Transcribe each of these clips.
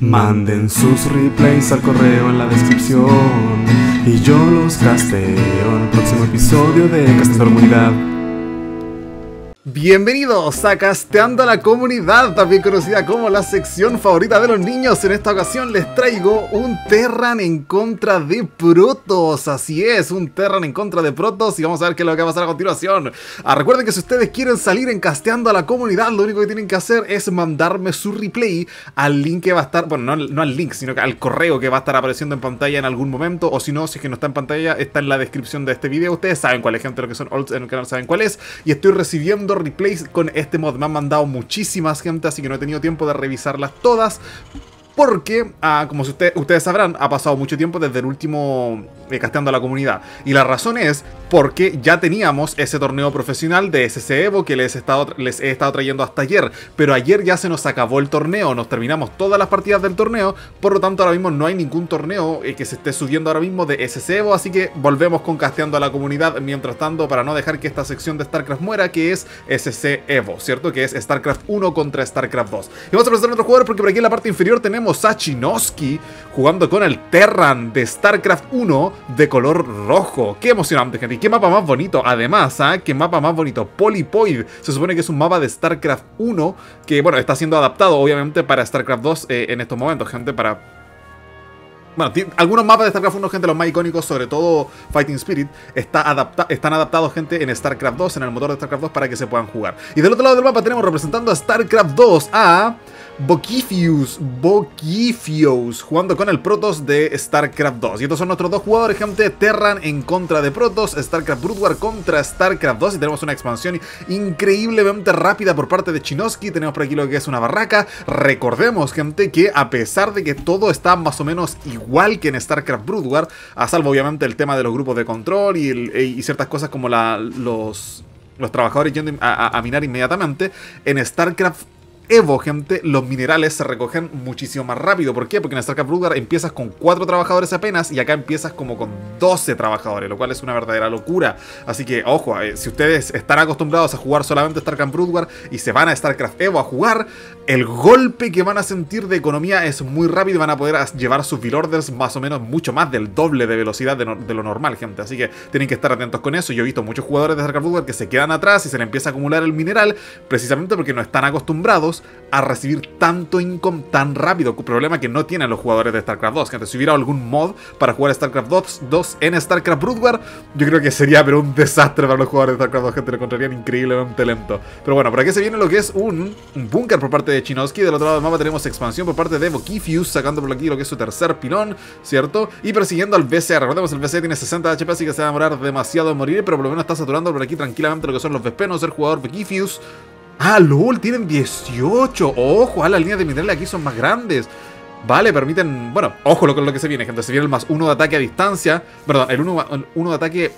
Manden sus replays al correo en la descripción y yo los casteo en el próximo episodio de Casteando Comunidad. Bienvenidos a Casteando a la Comunidad, también conocida como la sección favorita de los niños. En esta ocasión les traigo un Terran en contra de Protoss. Así es, un Terran en contra de Protoss y vamos a ver qué es lo que va a pasar a continuación. Ah, recuerden que si ustedes quieren salir en Casteando a la Comunidad, lo único que tienen que hacer es mandarme su replay al link que va a estar, bueno, no, al link, sino al correo que va a estar apareciendo en pantalla en algún momento. O si no, si es que no está en pantalla, está en la descripción de este video. Ustedes saben cuál es, gente, lo que son olds en el canal saben cuál es. Y estoy recibiendo replays con este mod. Me han mandado muchísimas gente, así que no he tenido tiempo de revisarlas todas. Porque, ah, como ustedes sabrán, ha pasado mucho tiempo desde el último eh, casteando a la comunidad. Y la razón es porque ya teníamos ese torneo profesional de SC Evo que les he, estado, les estado trayendo hasta ayer. Pero ayer ya se nos acabó el torneo, nos terminamos todas las partidas del torneo. Por lo tanto, ahora mismo no hay ningún torneo eh, que se esté subiendo ahora mismo de SC Evo. Así que volvemos con casteando a la comunidad mientras tanto para no dejar que esta sección de StarCraft muera, que es SC Evo, ¿cierto? Que es StarCraft 1 contra StarCraft 2. Y vamos a presentar a otros jugadores porque por aquí en la parte inferior tenemos tenemos jugando con el Terran de StarCraft 1 de color rojo. Qué emocionante, gente. Qué mapa más bonito. Además, ¿ah? Qué mapa más bonito. Polypoid. Se supone que es un mapa de StarCraft 1 que, bueno, está siendo adaptado, obviamente, para StarCraft 2 eh, en estos momentos, gente, para bueno, algunos mapas de StarCraft 1, gente, los más icónicos, sobre todo Fighting Spirit, está adapta están adaptados, gente, en StarCraft 2, en el motor de StarCraft 2, para que se puedan jugar. Y del otro lado del mapa tenemos representando a StarCraft 2 a... Bokifius, Bokifius, jugando con el Protoss de StarCraft 2. Y estos son nuestros dos jugadores, gente. Terran en contra de Protoss, StarCraft Brood War contra StarCraft 2. Y tenemos una expansión increíblemente rápida por parte de Chinoski. Tenemos por aquí lo que es una barraca. Recordemos, gente, que a pesar de que todo está más o menos igual que en StarCraft Brood War, a salvo obviamente el tema de los grupos de control y, ciertas cosas como los, los trabajadores yendo a, a minar inmediatamente, en StarCraft Evo, gente, los minerales se recogen muchísimo más rápido. ¿Por qué? Porque en StarCraft Brood empiezas con 4 trabajadores apenas y acá empiezas como con 12 trabajadores, lo cual es una verdadera locura. Así que, ojo, eh, si ustedes están acostumbrados a jugar solamente StarCraft Brood y se van a StarCraft Evo a jugar, el golpe que van a sentir de economía es muy rápido y van a poder llevar sus build orders más o menos mucho más del doble de velocidad de, lo normal, gente. Así que tienen que estar atentos con eso. Yo he visto muchos jugadores de StarCraft Brood que se quedan atrás y se les empieza a acumular el mineral precisamente porque no están acostumbrados a recibir tanto income tan rápido. Problema que no tienen los jugadores de StarCraft 2. Que si hubiera algún mod para jugar StarCraft 2, en StarCraft Brood War, yo creo que sería pero un desastre para los jugadores de StarCraft 2, gente. Lo encontrarían increíblemente lento. Pero bueno, por aquí se viene lo que es un, búnker por parte de Chinoski. Del otro lado del mapa tenemos expansión por parte de Vokifius, sacando por aquí lo que es su tercer pilón, ¿cierto? Y persiguiendo al BCA. Recordemos, el BCA tiene 60 HP, así que se va a demorar demasiado en morir, pero por lo menos está saturando por aquí tranquilamente lo que son los Vespenos, el jugador Vokifius. Ah, LOL, tienen 18. Ojo, ah, las líneas de mineral aquí son más grandes. Vale, permiten... Bueno, ojo lo, lo que se viene, gente. Se viene el más uno de ataque a distancia. Perdón, el uno, de ataque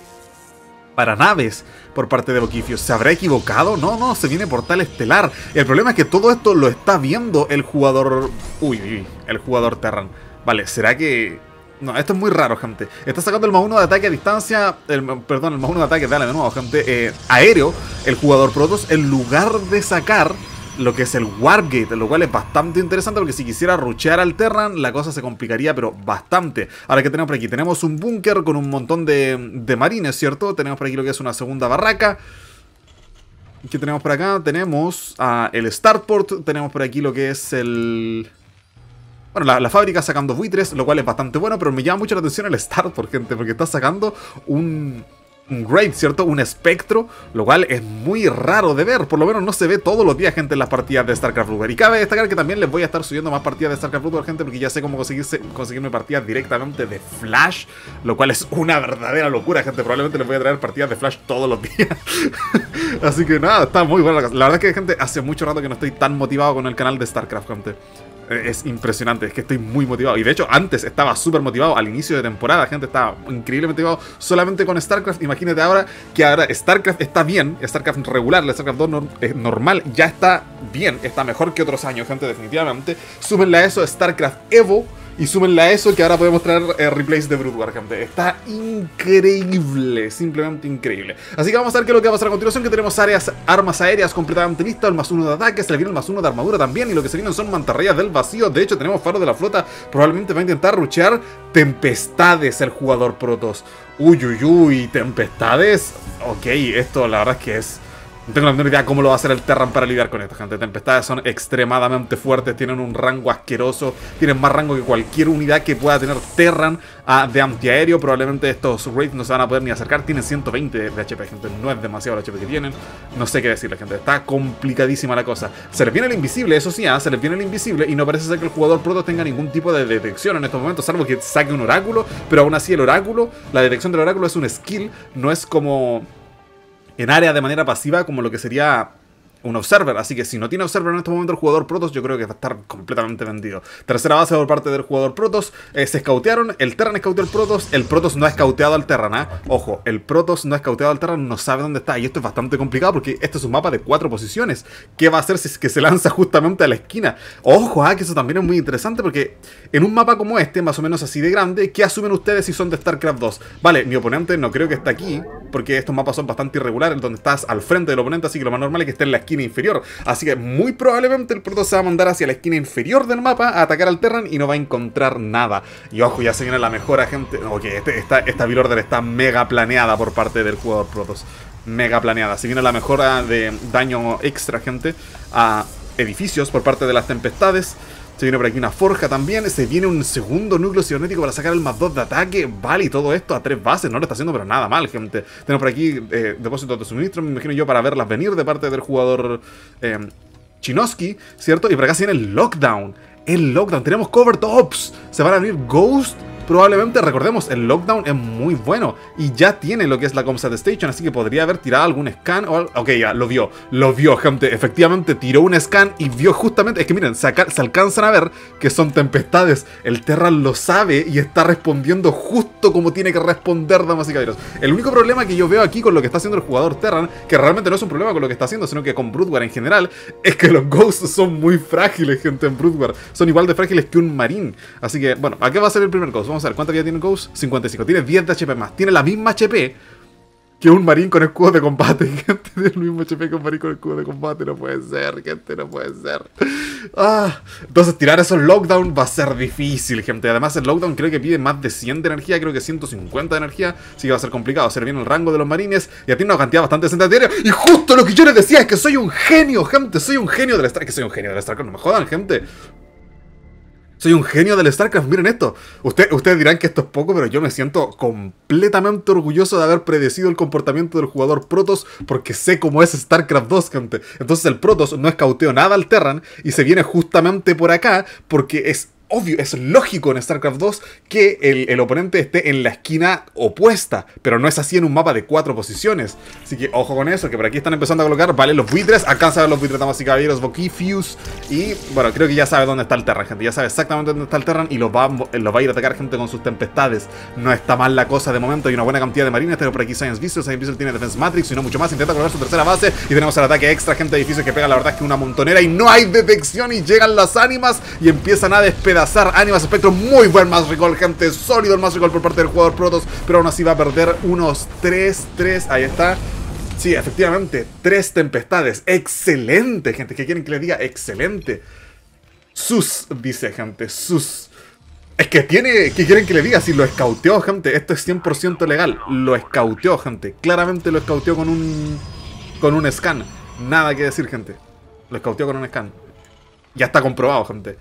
para naves por parte de Boquifius. ¿Se habrá equivocado? No, no, se viene portal estelar. El problema es que todo esto lo está viendo el jugador... Uy, uy, el jugador Terran. Vale, ¿será que no, esto es muy raro, gente. Está sacando el más uno de ataque a distancia. El, perdón, el más uno de ataque, dale de nuevo, gente. Eh, aéreo, el jugador Protoss, en lugar de sacar lo que es el Warpgate, lo cual es bastante interesante porque si quisiera ruchear al Terran, la cosa se complicaría, pero bastante. Ahora, que tenemos por aquí? Tenemos un búnker con un montón de, de marines, ¿cierto? Tenemos por aquí lo que es una segunda barraca. ¿Qué tenemos por acá? Tenemos uh, el Starport, tenemos por aquí lo que es el... Bueno, la, fábrica sacando buitres, lo cual es bastante bueno, pero me llama mucho la atención el por gente, porque está sacando un, un Great, ¿cierto? Un espectro, lo cual es muy raro de ver. Por lo menos no se ve todos los días, gente, en las partidas de StarCraft Ruber. Y cabe destacar que también les voy a estar subiendo más partidas de StarCraft Ruber, gente, porque ya sé cómo conseguirse, conseguirme partidas directamente de Flash, lo cual es una verdadera locura, gente. Probablemente les voy a traer partidas de Flash todos los días. Así que nada, está muy buena la La verdad es que, gente, hace mucho rato que no estoy tan motivado con el canal de StarCraft, gente. Eh, es impresionante, es que estoy muy motivado. Y de hecho, antes estaba súper motivado al inicio de temporada, gente estaba increíblemente motivado solamente con StarCraft. Imagínate ahora que ahora StarCraft está bien, StarCraft regular, la StarCraft 2 es normal, ya está bien, está mejor que otros años, gente, definitivamente. Súmenle a eso StarCraft Evo Y súmenle a eso que ahora podemos traer eh, replays de Brood War, gente. Está increíble, simplemente increíble. Así que vamos a ver qué es lo que va a pasar a continuación, que tenemos áreas, armas aéreas completamente listas, el más uno de ataque, se le viene el más uno de armadura también, y lo que se vienen son mantarrayas del vacío. De hecho, tenemos faro de la flota, probablemente va a intentar ruchear tempestades el jugador Protoss. Uy, uy, uy, tempestades. Ok, esto la verdad es que es tengo la menor idea cómo lo va a hacer el Terran para lidiar con esto, gente. Tempestades son extremadamente fuertes, tienen un rango asqueroso, tienen más rango que cualquier unidad que pueda tener Terran ah, de antiaéreo. Probablemente estos raids no se van a poder ni acercar. Tienen 120 de HP, gente. No es demasiado el HP que tienen. No sé qué decirle, gente. Está complicadísima la cosa. Se les viene el invisible, eso sí, ¿ah? se les viene el invisible y no parece ser que el jugador proto tenga ningún tipo de detección en estos momentos, salvo que saque un oráculo. Pero aún así el oráculo, la detección del oráculo es un skill, no es como en área de manera pasiva como lo que sería un observer, así que si no tiene observer en este momento el jugador Protoss, yo creo que va a estar completamente vendido. Tercera base por parte del jugador Protoss, eh, se escautearon, el Terran escauteó el Protoss, el Protoss no ha escauteado al Terran, ¿eh? Ojo, el Protoss no ha escauteado al Terran, no sabe dónde está, y esto es bastante complicado porque este es un mapa de cuatro posiciones. ¿Qué va a hacer si es que se lanza justamente a la esquina? Ojo, ¿eh? que eso también es muy interesante porque en un mapa como este, más o menos así de grande, ¿qué asumen ustedes si son de StarCraft 2? Vale, mi oponente no creo que esté aquí, porque estos mapas son bastante irregulares, donde estás al frente del oponente, así que lo más normal es que esté en la esquina inferior. Así que muy probablemente el proto se va a mandar hacia la esquina inferior del mapa a atacar al Terran y no va a encontrar nada. Y ojo, ya se viene la mejor agente. Ok, este, esta, esta build order está mega planeada por parte del jugador Protoss. Mega planeada. Se viene la mejora de daño extra, gente, a edificios por parte de las tempestades. Se viene por aquí una forja también. Se viene un segundo núcleo cibernético para sacar el más 2 de ataque. Vale, todo esto a tres bases. No lo está haciendo, pero nada mal, gente. Tenemos por aquí eh, depósitos de suministro, me imagino yo, para verlas venir de parte del jugador eh, Chinoski, ¿cierto? Y por acá se viene el lockdown. El lockdown. Tenemos cover tops. Se van a abrir Ghost probablemente, recordemos, el lockdown es muy bueno y ya tiene lo que es la Comsat Station, así que podría haber tirado algún scan o. Ok, ya, lo vio, lo vio, gente. Efectivamente, tiró un scan y vio justamente. Es que miren, se, alcanzan a ver que son tempestades. El Terran lo sabe y está respondiendo justo como tiene que responder, damas y caballeros. El único problema que yo veo aquí con lo que está haciendo el jugador Terran, que realmente no es un problema con lo que está haciendo, sino que con Broodwar en general, es que los Ghosts son muy frágiles, gente, en Broodwar. Son igual de frágiles que un Marín. Así que, bueno, ¿a qué va a ser el primer Ghost? Vamos a ver, ¿cuánta vida tiene Ghost? 55. Tiene 10 de HP más. Tiene la misma HP que un marín con escudo de combate. Gente, tiene el mismo HP que un marín con escudo de combate. No puede ser, gente, no puede ser. Ah, entonces tirar esos lockdown va a ser difícil, gente. Además, el lockdown creo que pide más de 100 de energía, creo que 150 de energía. Así que va a ser complicado hacer bien el rango de los marines. Ya tiene una cantidad bastante decente de Y justo lo que yo les decía es que soy un genio, gente. Soy un genio del Stark. Que soy un genio del Stark. No me jodan, gente. Soy un genio del StarCraft, miren esto. ustedes dirán que esto es poco, pero yo me siento completamente orgulloso de haber predecido el comportamiento del jugador Protoss porque sé cómo es StarCraft 2, gente. Entonces el Protoss no escauteó nada al Terran y se viene justamente por acá porque es obvio, es lógico en StarCraft 2 que el, oponente esté en la esquina opuesta, pero no es así en un mapa de cuatro posiciones. Así que ojo con eso, que por aquí están empezando a colocar, vale, los buitres, alcanza a los buitres, damas y caballeros, Fuse y bueno, creo que ya sabe dónde está el Terran, gente, ya sabe exactamente dónde está el Terran y los va, va a ir a atacar gente con sus tempestades. No está mal la cosa de momento, hay una buena cantidad de marines, tengo por aquí Science Visual, Science Visual tiene Defense Matrix y no mucho más, intenta colocar su tercera base y tenemos el ataque extra, gente de edificios que pega la verdad es que una montonera y no hay detección y llegan las ánimas y empiezan a despedazar ánimas espectro, muy buen más recall, gente, sólido el más recall por parte del jugador Protoss, pero aún así va a perder unos 3-3, ahí está. Sí, efectivamente, tres tempestades. Excelente, gente. ¿Qué quieren que le diga? Excelente. Sus, dice gente, sus. Es que tiene... ¿Qué quieren que le diga? Si lo escauteó, gente. Esto es 100% legal. Lo escauteó, gente. Claramente lo escauteó con un... Con un scan. Nada que decir, gente. Lo escauteó con un scan. Ya está comprobado, gente.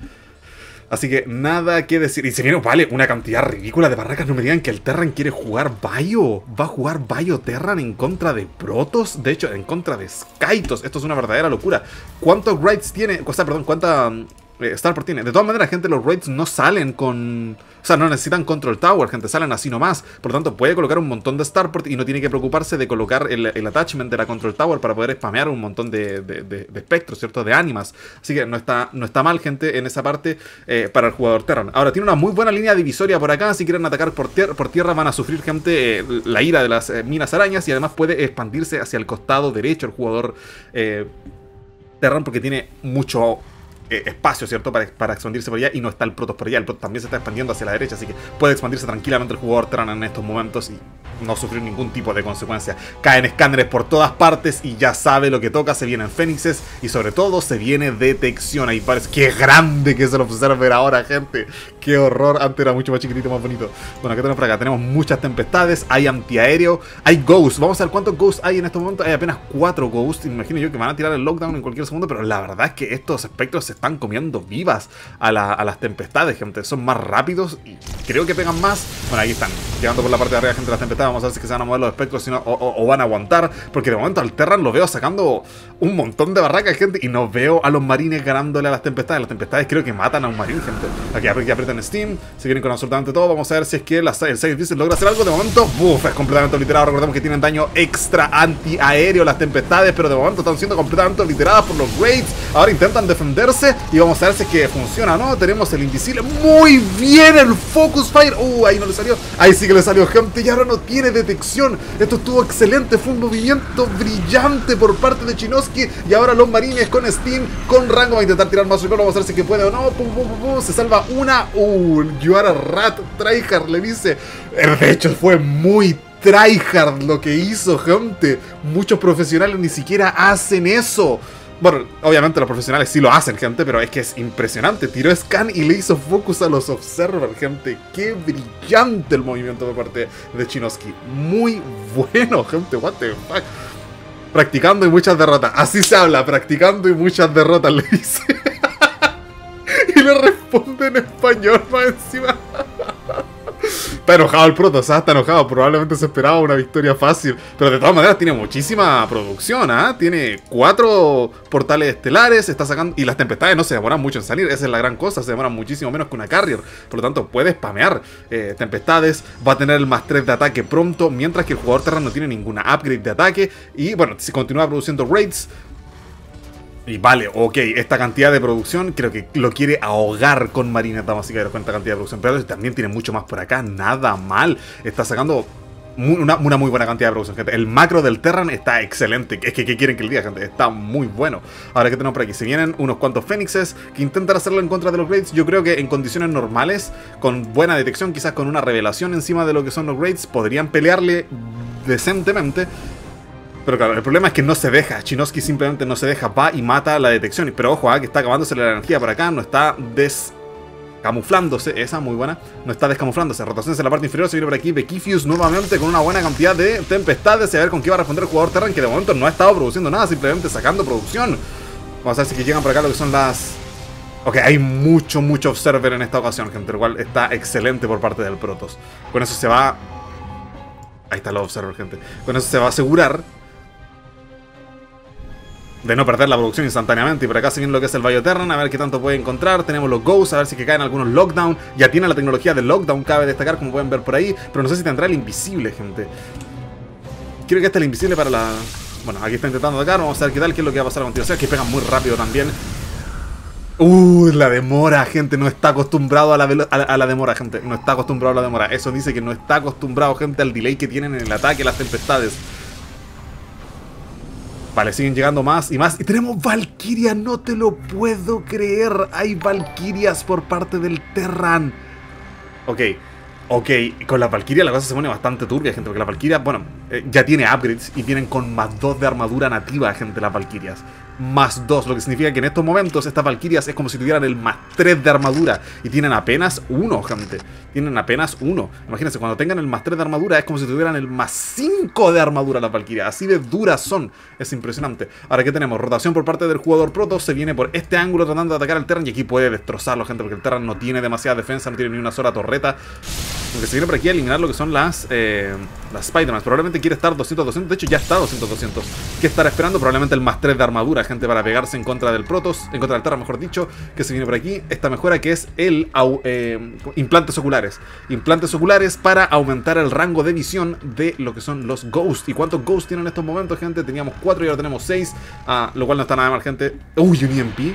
Así que nada que decir. Y se viene, vale, una cantidad ridícula de barracas. No me digan que el Terran quiere jugar Bayo. Va a jugar Bayo Terran en contra de Protos. De hecho, en contra de Skytos. Esto es una verdadera locura. ¿Cuántos raids tiene? O sea, perdón, ¿cuánta eh, Starport tiene? De todas maneras, gente, los raids no salen con o sea, no necesitan Control Tower, gente, salen así nomás. Por lo tanto, puede colocar un montón de Starport y no tiene que preocuparse de colocar el, attachment de la Control Tower para poder spamear un montón de, espectros, ¿cierto? De ánimas. Así que no está, no está mal, gente, en esa parte eh, para el jugador Terran. Ahora, tiene una muy buena línea divisoria por acá. Si quieren atacar por, por tierra, van a sufrir, gente, eh, la ira de las minas arañas y además puede expandirse hacia el costado derecho el jugador Terran porque tiene mucho eh, espacio, ¿cierto? Para, expandirse por allá y no está el Protoss por allá. El Protoss también se está expandiendo hacia la derecha, así que puede expandirse tranquilamente el jugador Terran en estos momentos y no sufrir ningún tipo de consecuencia. Caen escáneres por todas partes y ya sabe lo que toca. Se vienen fénixes y sobre todo se viene detección. Ahí parece que grande que es el Observer ahora, gente. Qué horror. Antes era mucho más chiquitito, más bonito. Bueno, ¿qué tenemos por acá? Tenemos muchas tempestades. Hay antiaéreo. Hay ghosts. Vamos a ver cuántos ghosts hay en este momento. Hay apenas cuatro ghosts. Imagino yo que van a tirar el lockdown en cualquier segundo. Pero la verdad es que estos espectros se están comiendo vivas a, las tempestades, gente. Son más rápidos y creo que pegan más. Bueno, ahí están. Llegando por la parte de arriba, gente, las tempestades. Vamos a ver si se van a mover los espectros o, van a aguantar. Porque de momento al Terran lo veo sacando un montón de barracas, gente. Y no veo a los marines ganándole a las tempestades. Las tempestades creo que matan a un marín, gente. Aquí, aprietan Steam. Se vienen con absolutamente todo. Vamos a ver si es que el Sacrifice logra hacer algo. De momento, uff, es completamente obliterado. Recordemos que tienen daño extra antiaéreo las tempestades. Pero de momento están siendo completamente obliteradas por los Raids. Ahora intentan defenderse. Y vamos a ver si es que funciona, ¿no? Tenemos el invisible. Muy bien el Focus Fire. Uh, ahí no le salió. Ahí sí que le salió, gente. Y ahora no tiene detección. Esto estuvo excelente. Fue un movimiento brillante por parte de Chinoski. Y ahora los marines con Steam, con rango. Va a intentar tirar más Vamos a ver si que puede o no. Pum, pum, pum, Se salva una. Uh, Yuara Rat Tryhard le dice. De hecho, fue muy tryhard lo que hizo, gente. Muchos profesionales ni siquiera hacen eso. Bueno, obviamente los profesionales sí lo hacen, gente, pero es que es impresionante. Tiró scan y le hizo focus a los observers, gente. Qué brillante el movimiento por parte de Chinoski. Muy bueno, gente. What the fuck. Practicando y muchas derrotas. Así se habla, practicando y muchas derrotas, le dice. y le responde en español más encima. Está enojado el Protoss, está enojado. Probablemente se esperaba una victoria fácil. Pero de todas maneras tiene muchísima producción, ¿ah? Tiene cuatro portales estelares, está sacando... Y las tempestades no se demoran mucho en salir, esa es la gran cosa. Se demoran muchísimo menos que una carrier. Por lo tanto, puede spamear eh, tempestades. Va a tener el más 3 de ataque pronto. Mientras que el jugador Terra no tiene ninguna upgrade de ataque. Y bueno, si continúa produciendo raids y vale, ok, esta cantidad de producción creo que lo quiere ahogar con Marina damas y con esta cantidad de producción. Pero también tiene mucho más por acá, nada mal. Está sacando una, muy buena cantidad de producción, gente. El macro del Terran está excelente. Es que, ¿qué quieren que el diga, gente? Está muy bueno. Ahora, que tenemos por aquí? Se vienen unos cuantos Fénixes que intentan hacerlo en contra de los Raids. Yo creo que en condiciones normales, con buena detección, quizás con una revelación encima de lo que son los Raids, podrían pelearle decentemente. Pero claro, el problema es que no se deja. Chinoski simplemente no se deja, va y mata la detección. Pero ojo, ah, que está acabándose la energía por acá, no está descamuflándose. Esa, muy buena. No está descamuflándose. Rotaciones en la parte inferior. Se viene por aquí Bekifius nuevamente con una buena cantidad de tempestades. Y a ver con qué va a responder el jugador Terran, que de momento no ha estado produciendo nada, simplemente sacando producción. Vamos a ver si llegan por acá lo que son las. Ok, hay mucho, mucho observer en esta ocasión, gente. Lo cual está excelente por parte del Protoss. Con eso se va. Ahí está el observer, gente. Con eso se va a asegurar de no perder la producción instantáneamente. Y por acá viene lo que es el Bioterran, a ver qué tanto puede encontrar. Tenemos los Ghosts, a ver si que caen algunos Lockdown. Ya tiene la tecnología del Lockdown, cabe destacar, como pueden ver por ahí. Pero no sé si tendrá el invisible, gente. Quiero que esté el invisible para la... Bueno, aquí está intentando atacar, vamos a ver qué tal, qué es lo que va a pasar a continuación. Que pega muy rápido también. Uh, la demora, gente, no está acostumbrado a la, a la, demora, gente. No está acostumbrado a la demora. Eso dice que no está acostumbrado, gente, al delay que tienen en el ataque, las tempestades. Vale, siguen llegando más y más. Y tenemos Valkyria, no te lo puedo creer. Hay Valkyrias por parte del Terran. Ok, ok, con la Valkyria la cosa se pone bastante turbia, gente. Porque la Valkyria, bueno, eh, ya tiene upgrades y vienen con más 2 de armadura nativa, gente, las Valkyrias más 2, lo que significa que en estos momentos estas Valkyrias es como si tuvieran el más 3 de armadura y tienen apenas 1, gente. Tienen apenas 1. Imagínense, cuando tengan el más 3 de armadura es como si tuvieran el más 5 de armadura las Valkyrias. Así de duras son. Es impresionante. Ahora, ¿qué tenemos? Rotación por parte del jugador Proto. Se viene por este ángulo tratando de atacar al Terran y aquí puede destrozarlo, gente, porque el Terran no tiene demasiada defensa, no tiene ni una sola torreta. Aunque se viene por aquí a eliminar lo que son las, eh, las Spider-Man. Probablemente quiere estar 200-200. De hecho, ya está 200-200. ¿Qué estará esperando? Probablemente el más 3 de armadura, gente, para pegarse en contra del Protoss. En contra del Terra, mejor dicho. Que se viene por aquí. Esta mejora que es el eh, implantes oculares. Implantes oculares para aumentar el rango de visión de lo que son los Ghosts. ¿Y cuántos Ghosts tienen en estos momentos, gente? Teníamos 4 y ahora tenemos 6. Ah, lo cual no está nada mal, gente. Uy, un EMP.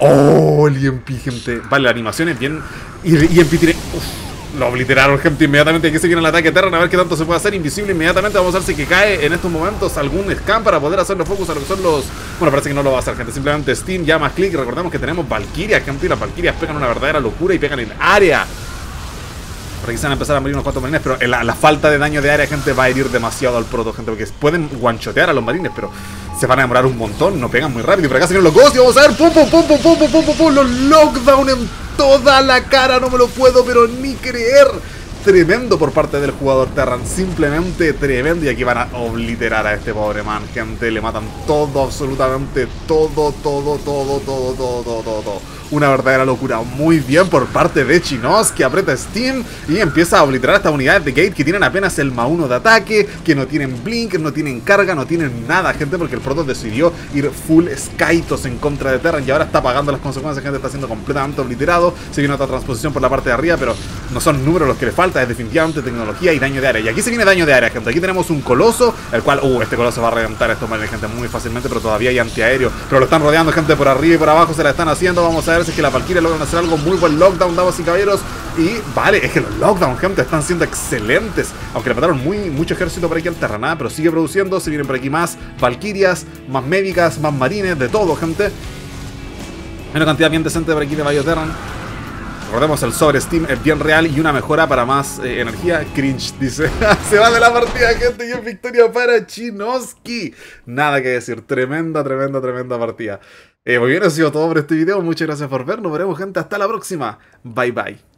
Oh, el EMP, gente. Vale, la animación es bien. Y EMP tiene. Lo obliteraron, gente, inmediatamente. Aquí se viene el ataque Terran, a ver qué tanto se puede hacer. Invisible inmediatamente. Vamos a ver si que cae en estos momentos algún scam para poder hacerle focus a lo que son los... Bueno, parece que no lo va a hacer, gente. Simplemente Steam, más clic. Recordemos que tenemos Valkyria, gente. Y las Valkyrias pegan una verdadera locura y pegan en área. Por empezar a morir unos cuantos marines, pero la, la, falta de daño de área, gente, va a herir demasiado al proto, gente, porque pueden guanchotear a los marines, pero se van a demorar un montón, no pegan muy rápido. Y por acá se vienen los ghosts vamos a ver, pum, pum, pum, pum, pum, pum, pum, pum, los lockdown en toda la cara, no me lo puedo, pero ni creer. Tremendo por parte del jugador Terran, simplemente tremendo. Y aquí van a obliterar a este pobre man, gente. Le matan todo, absolutamente todo, todo, todo, todo, todo, todo, todo una verdadera locura. Muy bien por parte de Chinos, que aprieta Steam y empieza a obliterar estas unidades de Gate que tienen apenas el ma 1 de ataque, que no tienen blink, no tienen carga, no tienen nada, gente, porque el Protoss decidió ir full Skytos en contra de Terran y ahora está pagando las consecuencias, gente, está siendo completamente obliterado. Se viene otra transposición por la parte de arriba, pero no son números los que le falta, es definitivamente tecnología y daño de área. Y aquí se viene daño de área, gente. Aquí tenemos un coloso, el cual, uh, este coloso va a reventar a estos gente, muy fácilmente, pero todavía hay antiaéreo. Pero lo están rodeando, gente, por arriba y por abajo, se la están haciendo. Vamos a ver es que la Valkyria logran hacer algo muy buen lockdown, damas y caballeros. Y vale, es que los lockdown, gente, están siendo excelentes. Aunque le mataron muy, mucho ejército por aquí al Terranada, pero sigue produciendo. Se vienen por aquí más Valkyrias, más médicas, más marines, de todo, gente. Hay cantidad bien decente por aquí de Bioterran. Recordemos, el sobre Steam es bien real y una mejora para más eh, energía. Cringe, dice. Se va de la partida, gente, y es victoria para Chinoski. Nada que decir. Tremenda, tremenda, tremenda partida. Eh, muy bien, ha sido todo por este video. Muchas gracias por ver. Nos veremos, gente. Hasta la próxima. Bye, bye.